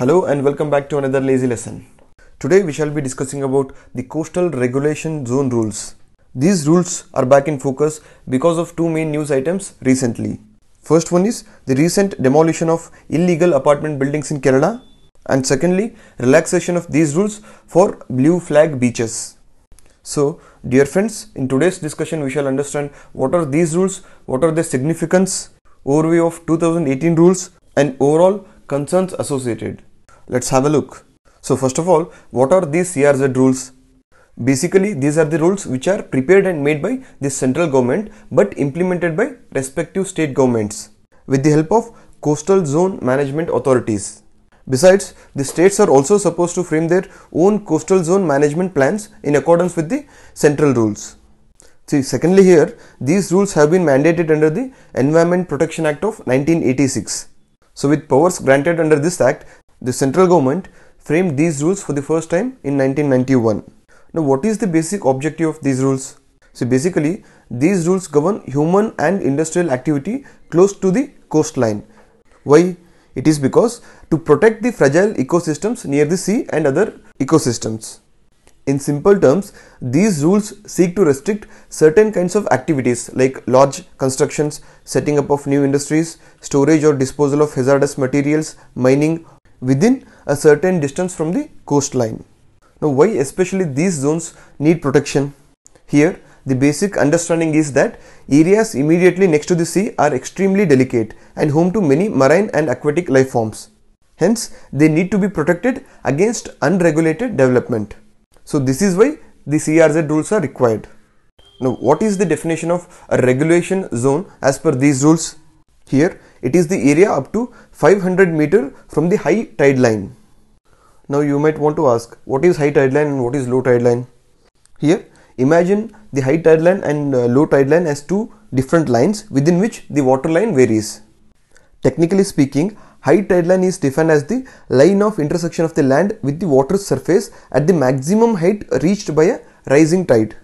Hello and welcome back to another lazy lesson. Today we shall be discussing about the coastal regulation zone rules. These rules are back in focus because of two main news items recently. First one is the recent demolition of illegal apartment buildings in Kerala and secondly relaxation of these rules for blue flag beaches. So dear friends in today's discussion we shall understand what are these rules, what are their significance, overview of 2018 rules and overall concerns associated. Let's have a look. So first of all, what are these CRZ rules? Basically, these are the rules which are prepared and made by the central government but implemented by respective state governments with the help of coastal zone management authorities. Besides, the states are also supposed to frame their own coastal zone management plans in accordance with the central rules. See, secondly here, these rules have been mandated under the Environment Protection Act of 1986. So with powers granted under this act, the central government framed these rules for the first time in 1991. Now what is the basic objective of these rules? So basically these rules govern human and industrial activity close to the coastline. Why? It is because to protect the fragile ecosystems near the sea and other ecosystems. In simple terms, these rules seek to restrict certain kinds of activities like large constructions, setting up of new industries, storage or disposal of hazardous materials, mining within a certain distance from the coastline. Now, why especially these zones need protection? Here, the basic understanding is that areas immediately next to the sea are extremely delicate and home to many marine and aquatic life forms. Hence, they need to be protected against unregulated development. So this is why the CRZ rules are required. Now what is the definition of a regulation zone as per these rules? Here it is the area up to 500 meter from the high tide line. Now you might want to ask what is high tide line and what is low tide line? Here imagine the high tide line and uh, low tide line as two different lines within which the water line varies. Technically speaking, High tide line is defined as the line of intersection of the land with the water surface at the maximum height reached by a rising tide.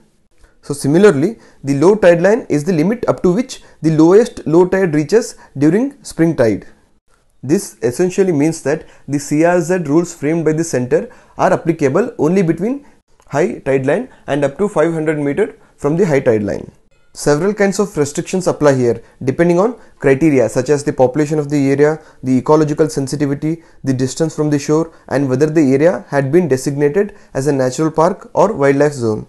So similarly, the low tide line is the limit up to which the lowest low tide reaches during spring tide. This essentially means that the CRZ rules framed by the center are applicable only between high tide line and up to 500 meter from the high tide line. Several kinds of restrictions apply here depending on criteria such as the population of the area, the ecological sensitivity, the distance from the shore and whether the area had been designated as a natural park or wildlife zone.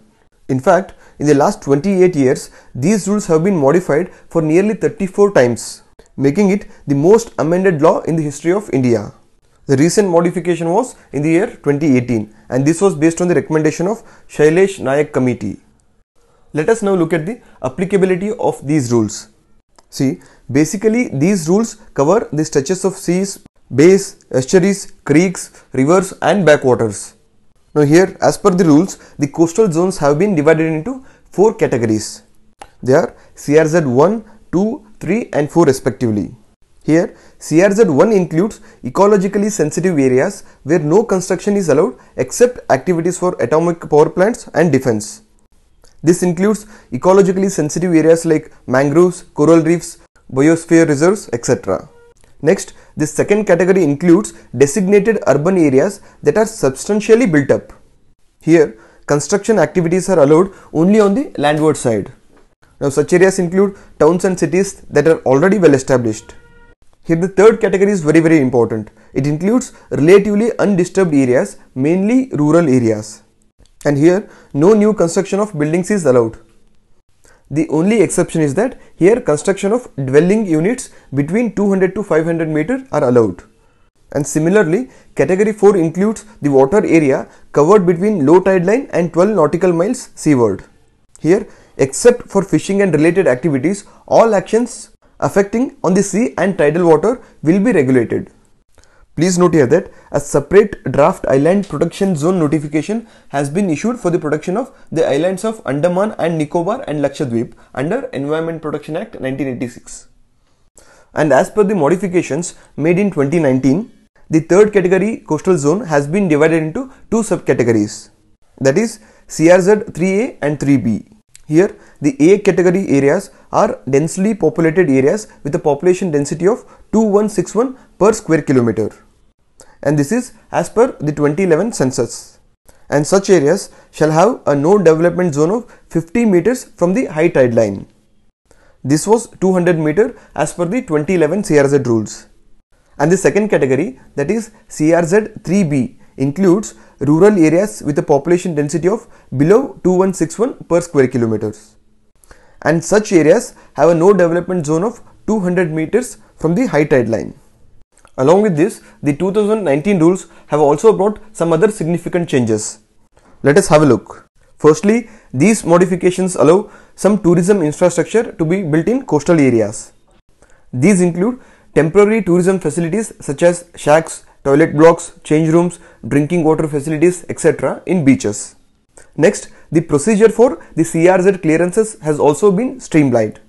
In fact, in the last 28 years, these rules have been modified for nearly 34 times, making it the most amended law in the history of India. The recent modification was in the year 2018 and this was based on the recommendation of Shailesh Nayak committee. Let us now look at the applicability of these rules. See, basically these rules cover the stretches of seas, bays, estuaries, creeks, rivers and backwaters. Now here as per the rules, the coastal zones have been divided into four categories. They are CRZ 1, 2, 3 and 4 respectively. Here CRZ 1 includes ecologically sensitive areas where no construction is allowed except activities for atomic power plants and defense. This includes ecologically sensitive areas like mangroves, coral reefs, biosphere reserves, etc. Next, this second category includes designated urban areas that are substantially built up. Here, construction activities are allowed only on the landward side. Now, such areas include towns and cities that are already well established. Here, the third category is very, very important. It includes relatively undisturbed areas, mainly rural areas and here no new construction of buildings is allowed. The only exception is that here construction of dwelling units between 200 to 500 meter are allowed. And similarly, category 4 includes the water area covered between low tide line and 12 nautical miles seaward. Here, except for fishing and related activities, all actions affecting on the sea and tidal water will be regulated. Please note here that a separate draft island protection zone notification has been issued for the protection of the islands of Andaman and Nicobar and Lakshadweep under Environment Protection Act 1986. And as per the modifications made in 2019, the third category coastal zone has been divided into two subcategories that is CRZ 3A and 3B. Here, the A category areas are densely populated areas with a population density of 2161 per square kilometer. and this is as per the 2011 census. And such areas shall have a no development zone of 50 meters from the high tide line. This was 200 meter as per the 2011 CRZ rules. And the second category that is CRZ 3B includes rural areas with a population density of below 2161 per square kilometers. And such areas have a no development zone of 200 meters from the high tide line. Along with this, the 2019 rules have also brought some other significant changes. Let us have a look. Firstly, these modifications allow some tourism infrastructure to be built in coastal areas. These include temporary tourism facilities such as shacks, toilet blocks, change rooms, drinking water facilities, etc. in beaches. Next, the procedure for the CRZ clearances has also been streamlined.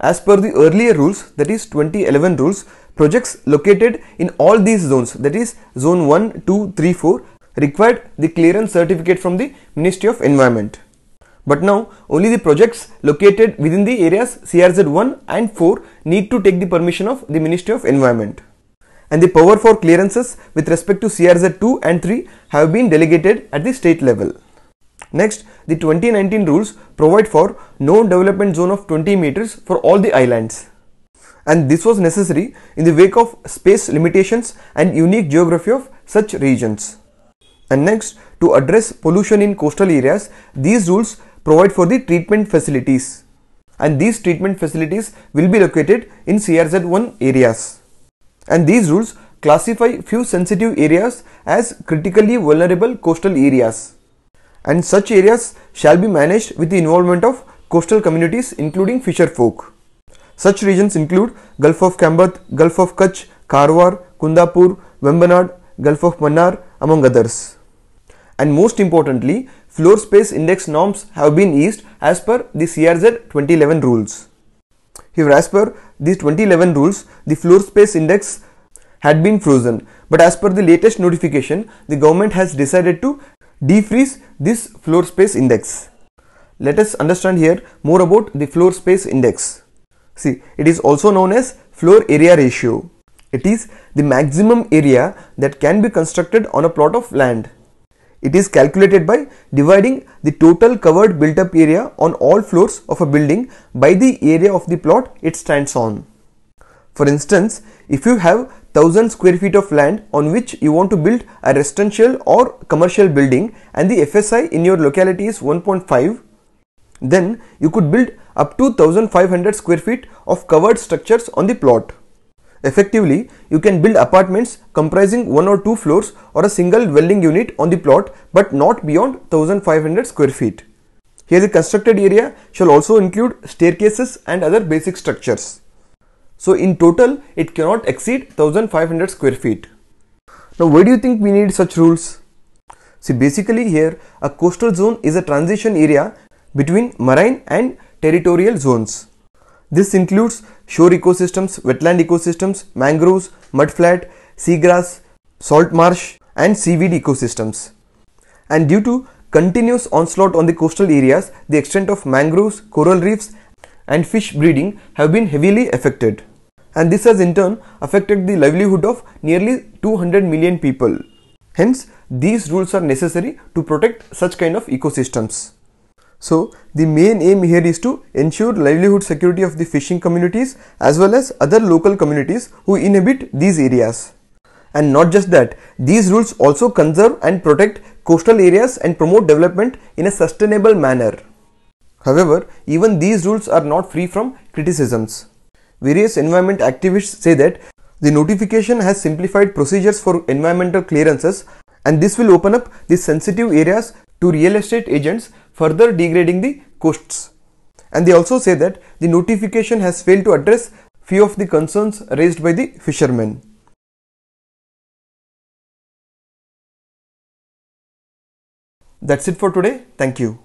As per the earlier rules, that is 2011 rules, projects located in all these zones, that is zone 1, 2, 3, 4, required the clearance certificate from the Ministry of Environment. But now only the projects located within the areas CRZ 1 and 4 need to take the permission of the Ministry of Environment. And the power for clearances with respect to CRZ 2 and 3 have been delegated at the state level. Next, the 2019 rules provide for no development zone of 20 meters for all the islands. And this was necessary in the wake of space limitations and unique geography of such regions. And next, to address pollution in coastal areas, these rules provide for the treatment facilities. And these treatment facilities will be located in CRZ1 areas. And these rules classify few sensitive areas as critically vulnerable coastal areas and such areas shall be managed with the involvement of coastal communities including fisher folk. Such regions include Gulf of Khambhat, Gulf of Kutch, Karwar, Kundapur, Vembanad, Gulf of Mannar among others. And most importantly, floor space index norms have been eased as per the CRZ 2011 rules. Here as per these 2011 rules, the floor space index had been frozen but as per the latest notification, the government has decided to defreeze this floor space index. Let us understand here more about the floor space index. See, it is also known as floor area ratio. It is the maximum area that can be constructed on a plot of land. It is calculated by dividing the total covered built up area on all floors of a building by the area of the plot it stands on. For instance, if you have 1000 square feet of land on which you want to build a residential or commercial building and the FSI in your locality is 1.5 then you could build up to 1500 square feet of covered structures on the plot. Effectively, you can build apartments comprising one or two floors or a single dwelling unit on the plot but not beyond 1500 square feet. Here the constructed area shall also include staircases and other basic structures. So in total, it cannot exceed 1500 square feet. Now why do you think we need such rules? See basically here a coastal zone is a transition area between marine and territorial zones. This includes shore ecosystems, wetland ecosystems, mangroves, mudflat, seagrass, salt marsh and seaweed ecosystems. And due to continuous onslaught on the coastal areas, the extent of mangroves, coral reefs and fish breeding have been heavily affected and this has in turn affected the livelihood of nearly 200 million people. Hence, these rules are necessary to protect such kind of ecosystems. So, the main aim here is to ensure livelihood security of the fishing communities as well as other local communities who inhabit these areas. And not just that, these rules also conserve and protect coastal areas and promote development in a sustainable manner. However, even these rules are not free from criticisms. Various environment activists say that the notification has simplified procedures for environmental clearances and this will open up the sensitive areas to real estate agents further degrading the coasts. And they also say that the notification has failed to address few of the concerns raised by the fishermen. That's it for today. Thank you.